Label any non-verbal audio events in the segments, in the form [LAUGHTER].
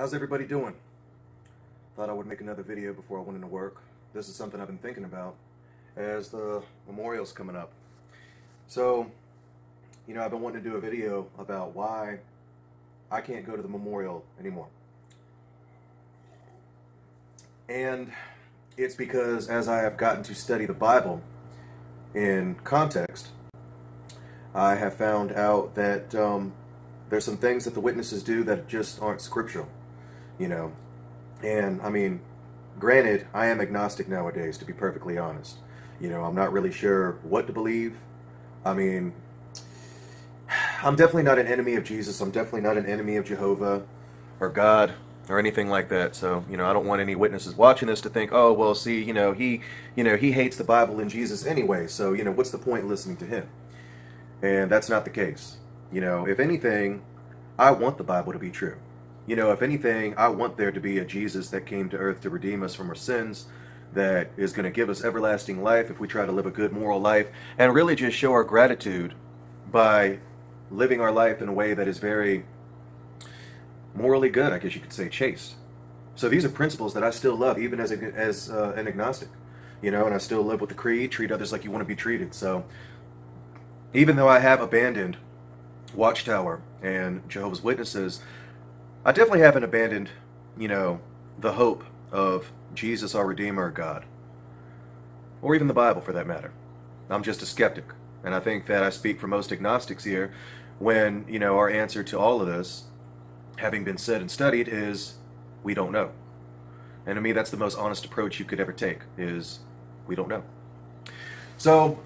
How's everybody doing? Thought I would make another video before I went into work. This is something I've been thinking about as the memorial's coming up. So, you know, I've been wanting to do a video about why I can't go to the memorial anymore. And it's because as I have gotten to study the Bible in context, I have found out that um, there's some things that the witnesses do that just aren't scriptural, you know. And I mean, granted, I am agnostic nowadays, to be perfectly honest. You know, I'm not really sure what to believe. I mean, I'm definitely not an enemy of Jesus. I'm definitely not an enemy of Jehovah or God or anything like that. So, you know, I don't want any witnesses watching this to think, oh, well, see, you know, he, you know, he hates the Bible and Jesus anyway. So, you know, what's the point listening to him? And that's not the case. You know, if anything, I want the Bible to be true. You know, if anything, I want there to be a Jesus that came to earth to redeem us from our sins, that is going to give us everlasting life if we try to live a good moral life, and really just show our gratitude by living our life in a way that is very morally good, I guess you could say, chaste. So these are principles that I still love, even as, a, as uh, an agnostic. You know, and I still live with the creed, treat others like you want to be treated. So even though I have abandoned Watchtower and Jehovah's Witnesses, I definitely haven't abandoned, you know, the hope of Jesus, our Redeemer, God. Or even the Bible, for that matter. I'm just a skeptic. And I think that I speak for most agnostics here when, you know, our answer to all of this, having been said and studied, is we don't know. And to me, that's the most honest approach you could ever take, is we don't know. So,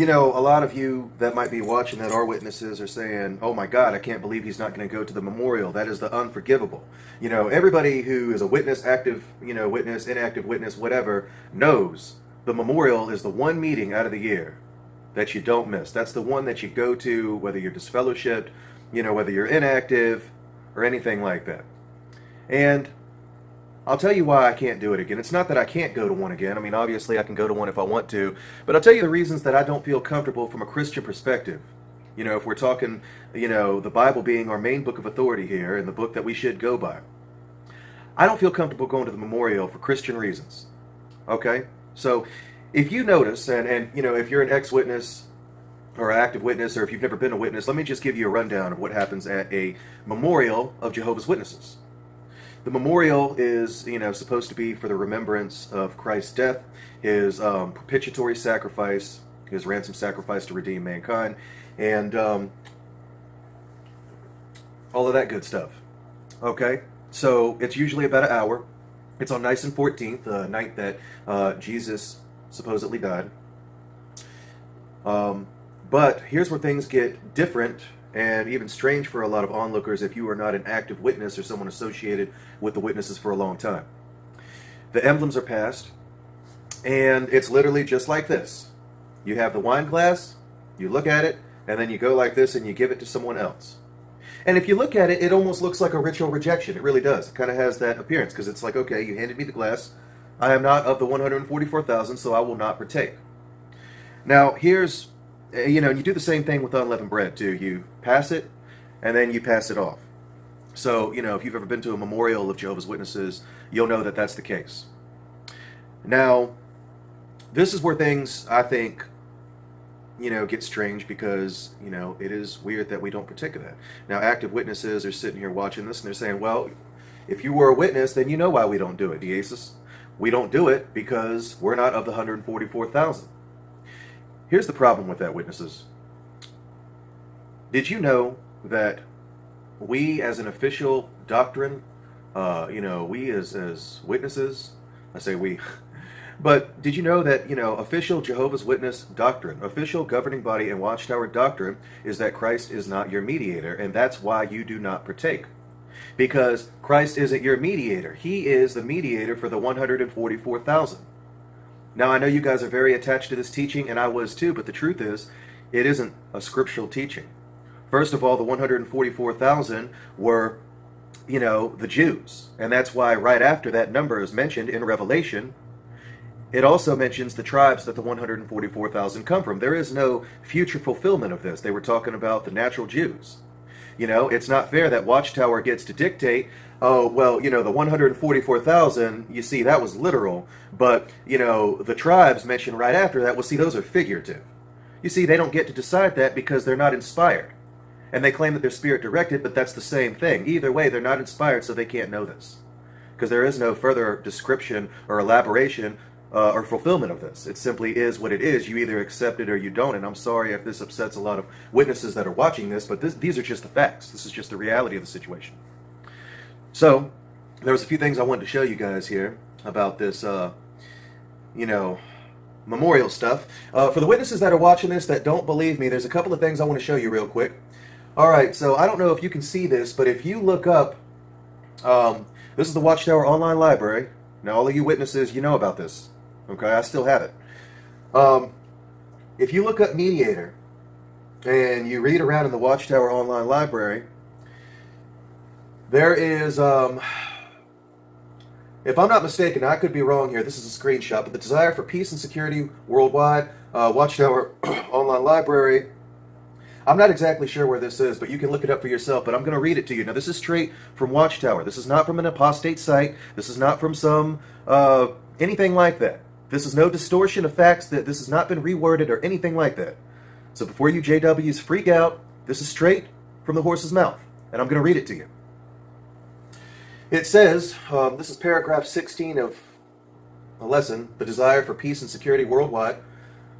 you know, a lot of you that might be watching that are witnesses are saying, oh my God, I can't believe he's not going to go to the memorial. That is the unforgivable. You know, everybody who is a witness, active, you know, witness, inactive witness, whatever, knows the memorial is the one meeting out of the year that you don't miss. That's the one that you go to, whether you're disfellowshipped, you know, whether you're inactive or anything like that. And I'll tell you why I can't do it again. It's not that I can't go to one again. I mean, obviously I can go to one if I want to. But I'll tell you the reasons that I don't feel comfortable from a Christian perspective. You know, if we're talking, you know, the Bible being our main book of authority here and the book that we should go by. I don't feel comfortable going to the memorial for Christian reasons. Okay? So if you notice, and, and you know, if you're an ex-witness or active witness, or if you've never been a witness, let me just give you a rundown of what happens at a memorial of Jehovah's Witnesses. The memorial is, you know, supposed to be for the remembrance of Christ's death, his um, propitiatory sacrifice, his ransom sacrifice to redeem mankind, and um, all of that good stuff. Okay, so it's usually about an hour. It's on Nisan 14th, the night that uh, Jesus supposedly died. Um, but here's where things get different and even strange for a lot of onlookers if you are not an active witness or someone associated with the witnesses for a long time. The emblems are passed, and it's literally just like this. You have the wine glass, you look at it, and then you go like this and you give it to someone else. And if you look at it, it almost looks like a ritual rejection. It really does. It kind of has that appearance because it's like, okay, you handed me the glass. I am not of the 144,000, so I will not partake. Now, here's Uh, you know, and you do the same thing with unleavened bread too. You pass it, and then you pass it off. So, you know, if you've ever been to a memorial of Jehovah's Witnesses, you'll know that that's the case. Now, this is where things, I think, you know, get strange because, you know, it is weird that we don't partake of that. Now, active witnesses are sitting here watching this and they're saying, well, if you were a witness, then you know why we don't do it, Deasis. We don't do it because we're not of the 144,000. Here's the problem with that, witnesses. Did you know that we, as an official doctrine, uh, you know, we as, as witnesses, I say we, [LAUGHS] but did you know that, you know, official Jehovah's Witness doctrine, official governing body and watchtower doctrine is that Christ is not your mediator, and that's why you do not partake. Because Christ isn't your mediator. He is the mediator for the 144,000. Now, I know you guys are very attached to this teaching, and I was too, but the truth is, it isn't a scriptural teaching. First of all, the 144,000 were, you know, the Jews. And that's why right after that number is mentioned in Revelation, it also mentions the tribes that the 144,000 come from. There is no future fulfillment of this. They were talking about the natural Jews. You know, it's not fair that Watchtower gets to dictate, oh, well, you know, the 144,000, you see, that was literal. But, you know, the tribes mentioned right after that, well, see, those are figurative. You see, they don't get to decide that because they're not inspired. And they claim that they're spirit directed, but that's the same thing. Either way, they're not inspired, so they can't know this. Because there is no further description or elaboration uh, or fulfillment of this. It simply is what it is. You either accept it or you don't. And I'm sorry if this upsets a lot of witnesses that are watching this, but this, these are just the facts. This is just the reality of the situation. So, there was a few things I wanted to show you guys here about this, uh, you know, memorial stuff. Uh, for the witnesses that are watching this that don't believe me, there's a couple of things I want to show you real quick. All right, so I don't know if you can see this, but if you look up, um, this is the Watchtower Online Library. Now, all of you witnesses, you know about this. Okay, I still have it. Um, if you look up mediator and you read around in the Watchtower Online Library, there is, um, if I'm not mistaken, I could be wrong here. This is a screenshot, but the desire for peace and security worldwide, uh, Watchtower [CLEARS THROAT] Online Library. I'm not exactly sure where this is, but you can look it up for yourself. But I'm going to read it to you. Now, this is straight from Watchtower. This is not from an apostate site. This is not from some uh, anything like that. This is no distortion of facts. That this has not been reworded or anything like that. So before you JWs freak out, this is straight from the horse's mouth, and I'm going to read it to you. It says, um, this is paragraph 16 of a lesson, the desire for peace and security worldwide.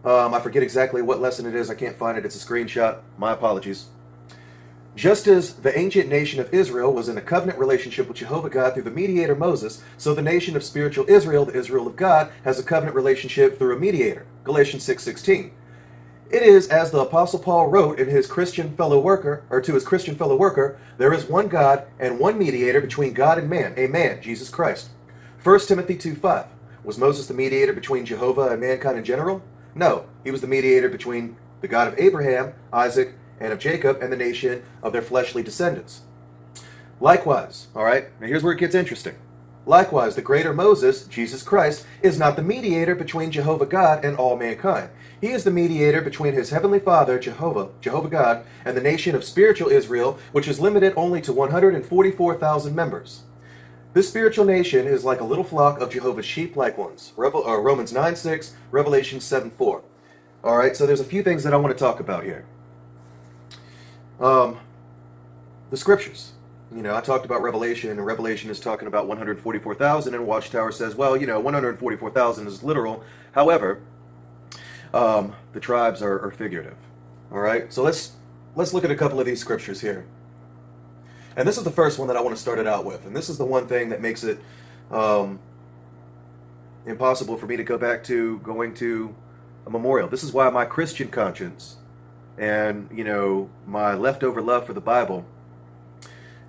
Um, I forget exactly what lesson it is. I can't find it. It's a screenshot. My apologies. Just as the ancient nation of Israel was in a covenant relationship with Jehovah God through the mediator Moses, so the nation of spiritual Israel, the Israel of God, has a covenant relationship through a mediator. Galatians 6:16. It is as the apostle Paul wrote in his Christian fellow worker or to his Christian fellow worker, there is one God and one mediator between God and man, a man, Jesus Christ. 1 Timothy 2:5. Was Moses the mediator between Jehovah and mankind in general? No, he was the mediator between the God of Abraham, Isaac, and of Jacob and the nation of their fleshly descendants. Likewise, all right, now here's where it gets interesting. Likewise, the greater Moses, Jesus Christ, is not the mediator between Jehovah God and all mankind. He is the mediator between his heavenly Father, Jehovah, Jehovah God, and the nation of spiritual Israel, which is limited only to 144,000 members. This spiritual nation is like a little flock of Jehovah's sheep-like ones. Revel, uh, Romans 9 6, Revelation 7 4. All right, so there's a few things that I want to talk about here. Um, the scriptures. You know, I talked about Revelation, and Revelation is talking about 144,000, and Watchtower says, well, you know, 144,000 is literal. However, um, the tribes are, are figurative. All right, so let's let's look at a couple of these scriptures here. And this is the first one that I want to start it out with, and this is the one thing that makes it um, impossible for me to go back to going to a memorial. This is why my Christian conscience and you know my leftover love for the Bible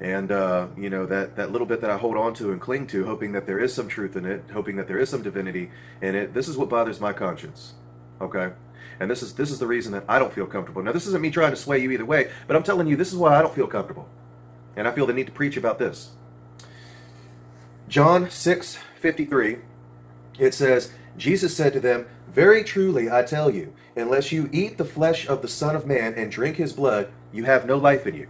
and uh, you know that that little bit that I hold on to and cling to, hoping that there is some truth in it, hoping that there is some divinity in it. This is what bothers my conscience. Okay, and this is this is the reason that I don't feel comfortable. Now, this isn't me trying to sway you either way, but I'm telling you this is why I don't feel comfortable, and I feel the need to preach about this. John six fifty three, it says, Jesus said to them, "Very truly I tell you, unless you eat the flesh of the Son of Man and drink His blood, you have no life in you."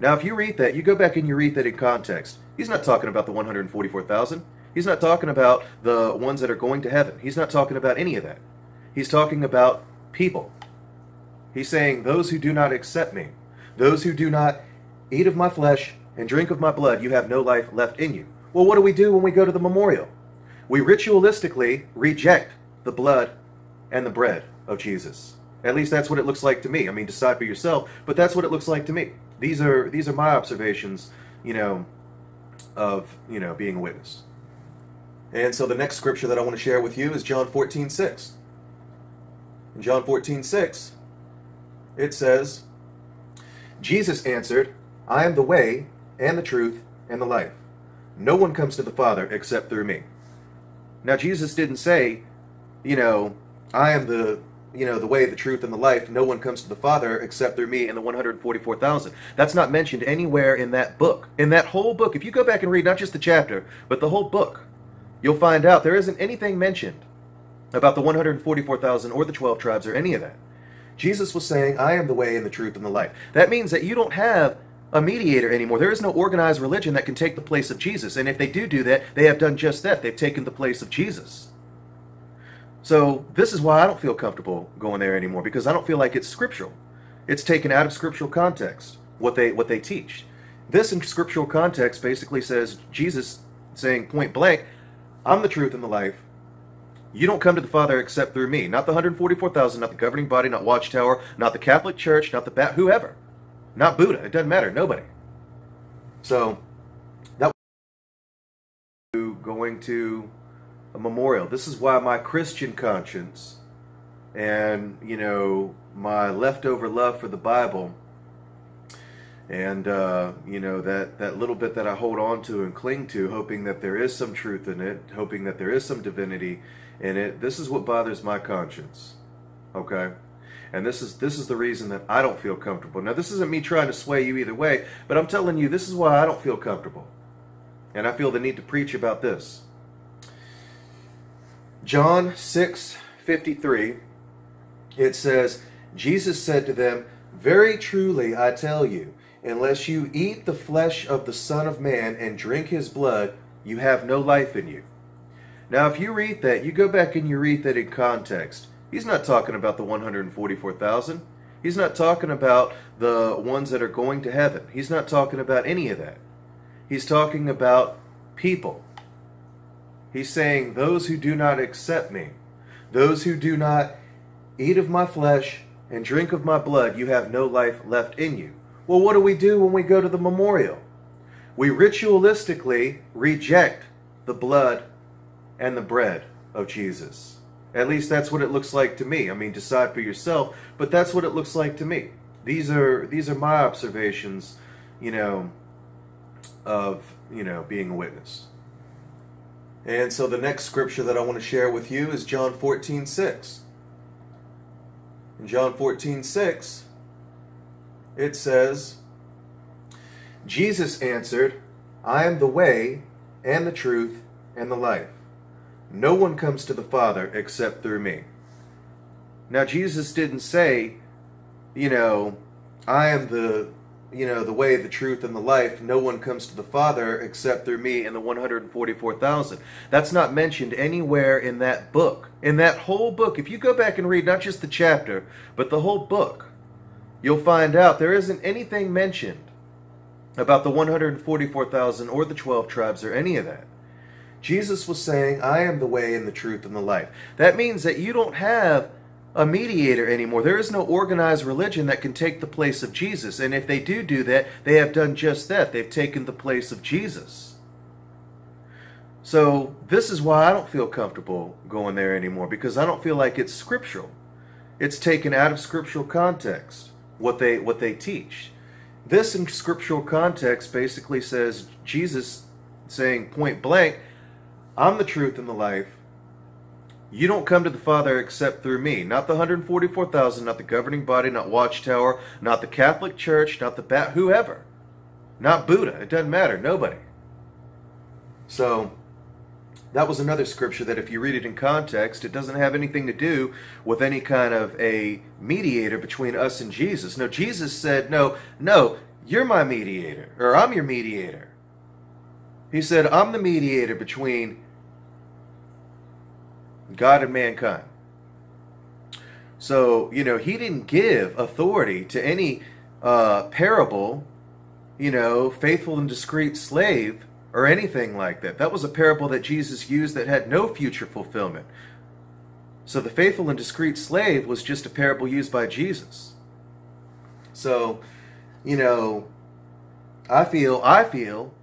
Now, if you read that, you go back and you read that in context. He's not talking about the 144,000. He's not talking about the ones that are going to heaven. He's not talking about any of that. He's talking about people. He's saying, Those who do not accept me, those who do not eat of my flesh and drink of my blood, you have no life left in you. Well, what do we do when we go to the memorial? We ritualistically reject the blood and the bread of Jesus. At least that's what it looks like to me. I mean, decide for yourself, but that's what it looks like to me. These are these are my observations, you know, of you know being a witness. And so the next scripture that I want to share with you is John 14, 6. In John 14, 6, it says, Jesus answered, I am the way and the truth and the life. No one comes to the Father except through me. Now Jesus didn't say, you know, I am the you know, the way, the truth, and the life. No one comes to the Father except through me and the 144,000. That's not mentioned anywhere in that book. In that whole book, if you go back and read not just the chapter, but the whole book, you'll find out there isn't anything mentioned about the 144,000 or the 12 tribes or any of that. Jesus was saying, I am the way and the truth and the life. That means that you don't have a mediator anymore. There is no organized religion that can take the place of Jesus. And if they do do that, they have done just that. They've taken the place of Jesus. So this is why I don't feel comfortable going there anymore because I don't feel like it's scriptural. It's taken out of scriptural context what they what they teach. This in scriptural context basically says Jesus saying point blank, I'm the truth and the life. You don't come to the Father except through me. Not the 144,000, not the governing body, not Watchtower, not the Catholic Church, not the bat, whoever. Not Buddha. It doesn't matter. Nobody. So that going to a memorial. This is why my Christian conscience and you know my leftover love for the Bible and uh, you know that that little bit that I hold on to and cling to, hoping that there is some truth in it, hoping that there is some divinity in it. This is what bothers my conscience. Okay. And this is this is the reason that I don't feel comfortable. Now this isn't me trying to sway you either way, but I'm telling you this is why I don't feel comfortable. And I feel the need to preach about this. John 6:53 it says Jesus said to them, "Very truly I tell you, unless you eat the flesh of the Son of Man and drink his blood, you have no life in you." Now if you read that, you go back and you read that in context. He's not talking about the 144,000. He's not talking about the ones that are going to heaven. He's not talking about any of that. He's talking about people. He's saying, Those who do not accept me, those who do not eat of my flesh and drink of my blood, you have no life left in you. Well, what do we do when we go to the memorial? We ritualistically reject the blood and the bread of Jesus. At least that's what it looks like to me. I mean, decide for yourself, but that's what it looks like to me. These are these are my observations, you know, of, you know, being a witness. And so the next scripture that I want to share with you is John 14, 6. In John 14, 6, it says, Jesus answered, I am the way and the truth and the life. No one comes to the Father except through me. Now, Jesus didn't say, you know, I am the, you know, the way, the truth, and the life. No one comes to the Father except through me and the 144,000. That's not mentioned anywhere in that book. In that whole book, if you go back and read not just the chapter, but the whole book, you'll find out there isn't anything mentioned about the 144,000 or the 12 tribes or any of that. Jesus was saying, I am the way and the truth and the life. That means that you don't have a mediator anymore. There is no organized religion that can take the place of Jesus. And if they do do that, they have done just that. They've taken the place of Jesus. So this is why I don't feel comfortable going there anymore because I don't feel like it's scriptural. It's taken out of scriptural context what they what they teach. This in scriptural context basically says Jesus saying point blank, I'm the truth and the life. You don't come to the Father except through me. Not the 144,000, not the governing body, not Watchtower, not the Catholic Church, not the bat, whoever. Not Buddha. It doesn't matter. Nobody. So, that was another scripture that if you read it in context, it doesn't have anything to do with any kind of a mediator between us and Jesus. No, Jesus said, no, no, you're my mediator, or I'm your mediator. He said, I'm the mediator between God and mankind. So, you know, he didn't give authority to any uh, parable, you know, faithful and discreet slave or anything like that. That was a parable that Jesus used that had no future fulfillment. So the faithful and discreet slave was just a parable used by Jesus. So, you know, I feel I feel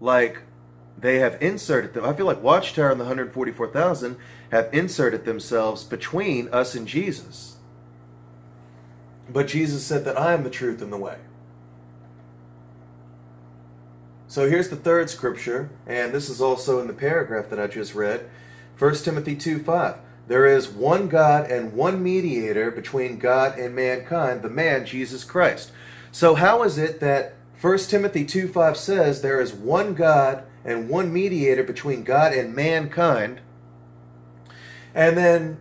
like they have inserted them. I feel like Watchtower and the 144,000 have inserted themselves between us and Jesus. But Jesus said that I am the truth and the way. So here's the third scripture, and this is also in the paragraph that I just read 1 Timothy 2 5. There is one God and one mediator between God and mankind, the man Jesus Christ. So, how is it that 1 Timothy 2 5 says there is one God and one mediator between God and mankind. And then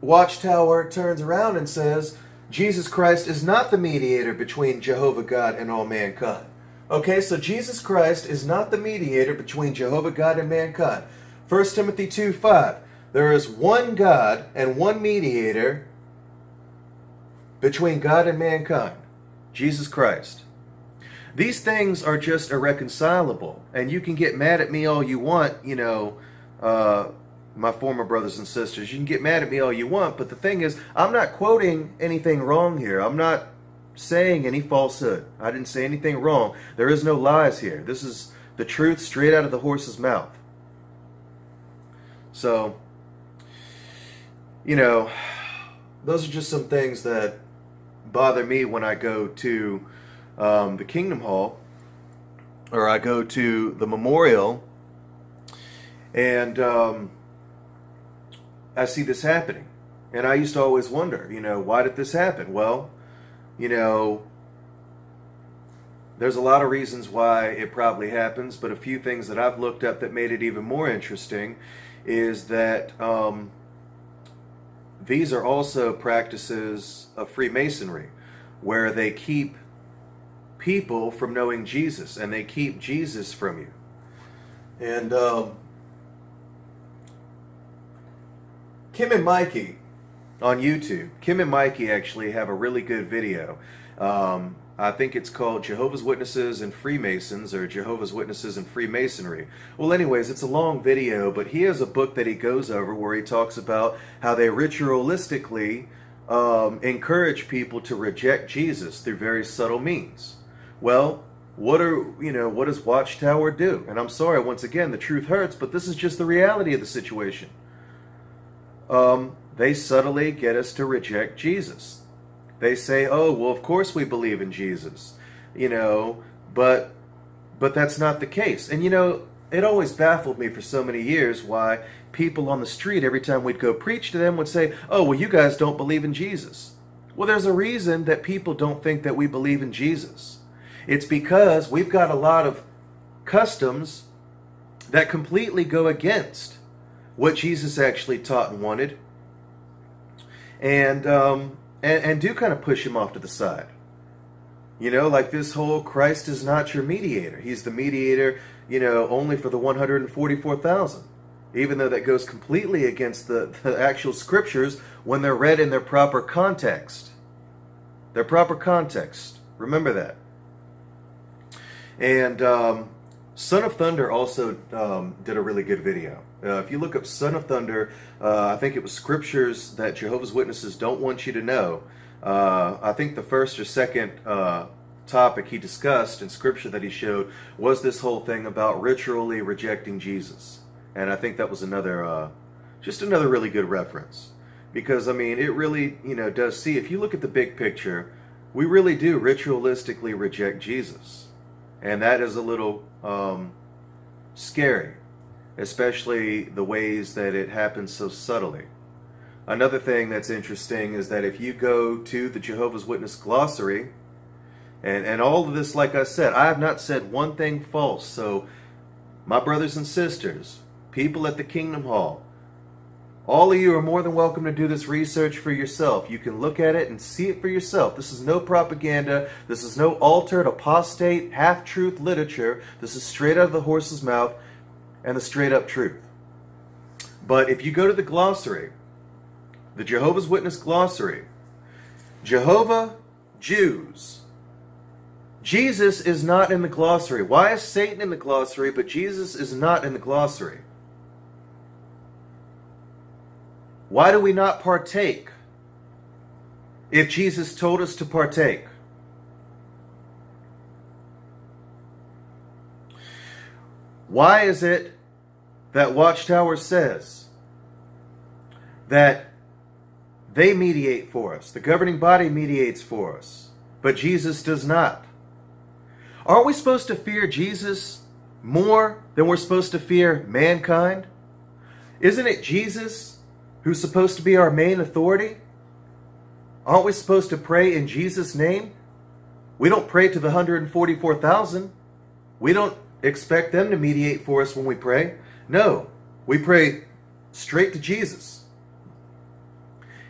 Watchtower turns around and says, Jesus Christ is not the mediator between Jehovah God and all mankind. Okay, so Jesus Christ is not the mediator between Jehovah God and mankind. 1 Timothy 2 5. There is one God and one mediator between God and mankind Jesus Christ. These things are just irreconcilable, and you can get mad at me all you want, you know, uh, my former brothers and sisters. You can get mad at me all you want, but the thing is, I'm not quoting anything wrong here. I'm not saying any falsehood. I didn't say anything wrong. There is no lies here. This is the truth straight out of the horse's mouth. So, you know, those are just some things that bother me when I go to um, the Kingdom Hall or I go to the memorial and um, I see this happening. And I used to always wonder, you know, why did this happen? Well, you know, there's a lot of reasons why it probably happens, but a few things that I've looked up that made it even more interesting is that um, these are also practices of Freemasonry where they keep people from knowing Jesus and they keep Jesus from you. And um, Kim and Mikey on YouTube, Kim and Mikey actually have a really good video. Um, I think it's called Jehovah's Witnesses and Freemasons or Jehovah's Witnesses and Freemasonry. Well, anyways, it's a long video, but he has a book that he goes over where he talks about how they ritualistically um, encourage people to reject Jesus through very subtle means. Well, what are you know what does Watchtower do? And I'm sorry once again, the truth hurts, but this is just the reality of the situation. Um, they subtly get us to reject Jesus. They say, "Oh, well, of course we believe in Jesus," you know, but but that's not the case. And you know, it always baffled me for so many years why people on the street, every time we'd go preach to them, would say, "Oh, well, you guys don't believe in Jesus." Well, there's a reason that people don't think that we believe in Jesus. It's because we've got a lot of customs that completely go against what Jesus actually taught and wanted. And um, and, and do kind of push him off to the side. You know, like this whole Christ is not your mediator. He's the mediator, you know, only for the 144,000. Even though that goes completely against the, the actual scriptures when they're read in their proper context. Their proper context. Remember that. And um, Son of Thunder also um, did a really good video. Uh, if you look up Son of Thunder, uh, I think it was scriptures that Jehovah's Witnesses don't want you to know. Uh, I think the first or second uh, topic he discussed in scripture that he showed was this whole thing about ritually rejecting Jesus. And I think that was another, uh, just another really good reference. Because, I mean, it really, you know, does see, if you look at the big picture, we really do ritualistically reject Jesus. And that is a little um, scary especially the ways that it happens so subtly. Another thing that's interesting is that if you go to the Jehovah's Witness glossary, and, and all of this, like I said, I have not said one thing false. So, my brothers and sisters, people at the Kingdom Hall, all of you are more than welcome to do this research for yourself. You can look at it and see it for yourself. This is no propaganda. This is no altered, apostate, half-truth literature. This is straight out of the horse's mouth and the straight up truth. But if you go to the glossary, the Jehovah's Witness glossary, Jehovah, Jews, Jesus is not in the glossary. Why is Satan in the glossary, but Jesus is not in the glossary? Why do we not partake if Jesus told us to partake? Why is it that Watchtower says that they mediate for us, the governing body mediates for us, but Jesus does not? Aren't we supposed to fear Jesus more than we're supposed to fear mankind? Isn't it Jesus who's supposed to be our main authority? Aren't we supposed to pray in Jesus' name? We don't pray to the 144,000. We don't expect them to mediate for us when we pray. No, we pray straight to Jesus.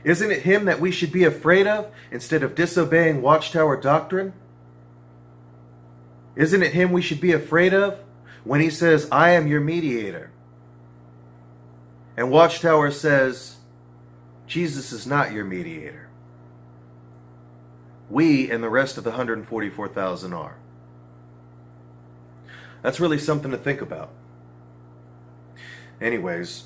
Isn't it him that we should be afraid of instead of disobeying Watchtower doctrine? Isn't it him we should be afraid of when he says, I am your mediator? And Watchtower says, Jesus is not your mediator. We and the rest of the 144,000 are. That's really something to think about. Anyways,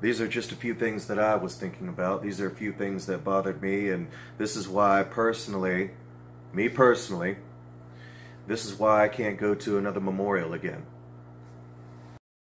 these are just a few things that I was thinking about. These are a few things that bothered me, and this is why personally, me personally, this is why I can't go to another memorial again.